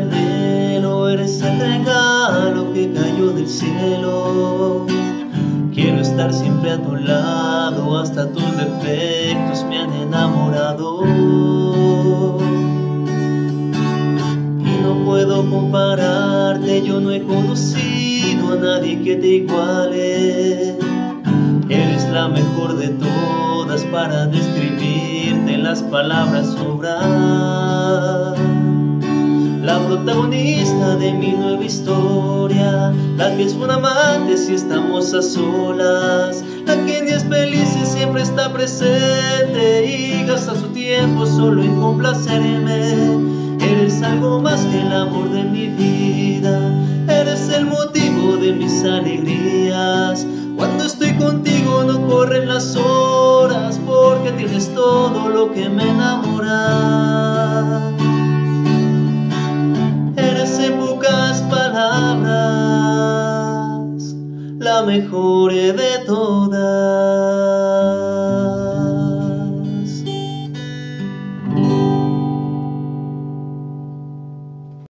anhelo eres el regalo que cayó del cielo. Quiero estar siempre a tu lado, hasta tus defectos me han enamorado. Y no puedo compararte, yo no he conocido a nadie que te iguale. Eres la mejor de todas para describirte las palabras sobran protagonista de mi nueva historia, la que es un amante si estamos a solas, la que en días felices siempre está presente y gasta su tiempo solo en complacerme. Eres algo más que el amor de mi vida, eres el motivo de mis alegrías. Cuando estoy contigo no corren las horas porque tienes todo lo que me enamora. Mejor de todas.